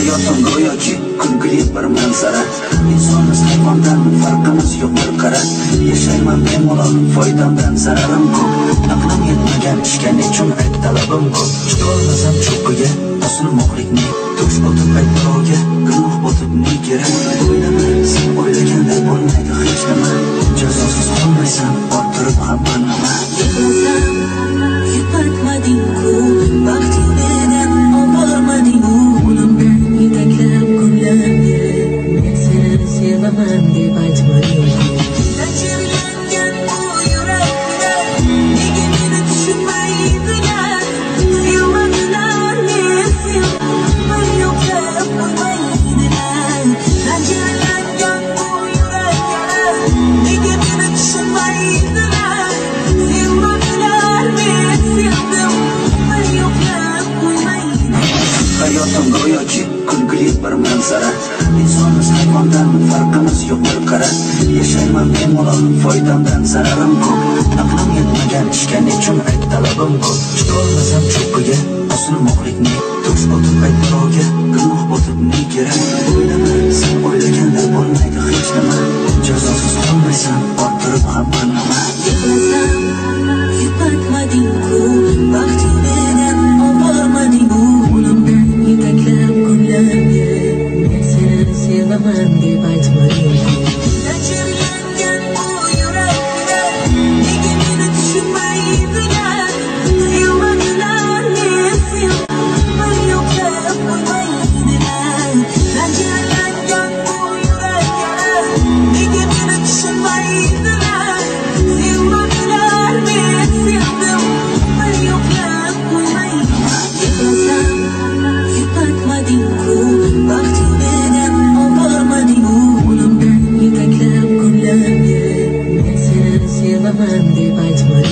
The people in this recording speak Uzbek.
hayotim go'yoki kulgili bir manzara. Insonmiz hayvondan farqimiz yo'q bir qara. Yashayman bemalol foydamdan zararim ko'p. Aqlim yetmagan ishga nechun ayt talabim ko'p. Chiqolmasam cho'qqiga osilmoqlikni tush o'tib ayt birovga gunoh botib ne kerak? Go'yoki kulgili bir manzara. Insonmiz hayvondan farqimiz yo'q bir qara yashayman bemalol foydamdan zararim ko'p. Aqlim yetmagan ishga nechun ayt talabim ko'p. Chiqolmasam cho'qqiga osilmoqlikni to'sh o'tib ayt birovga gunoh botib ne kerak? O'ylama sen o'ylaganday bo'lma the man, they bites my heel. my brand divides my